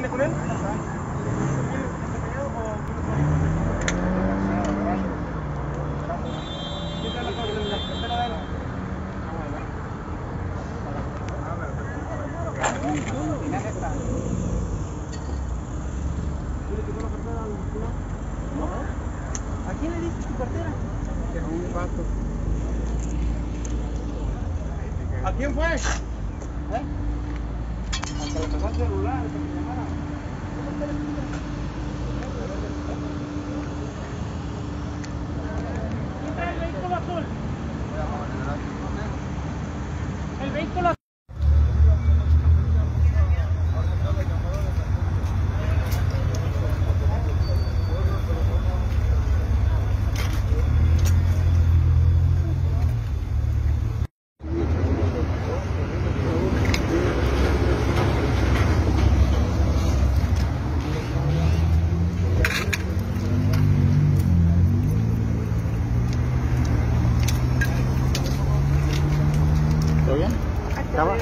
viene con él? ¿A quién le diste tu cartera? un vato. ¿A quién fue? ¿Eh? Celular, que me llamara. ¿Quién trae el vehículo azul? El vehículo azul. Bien? ¿Acaba?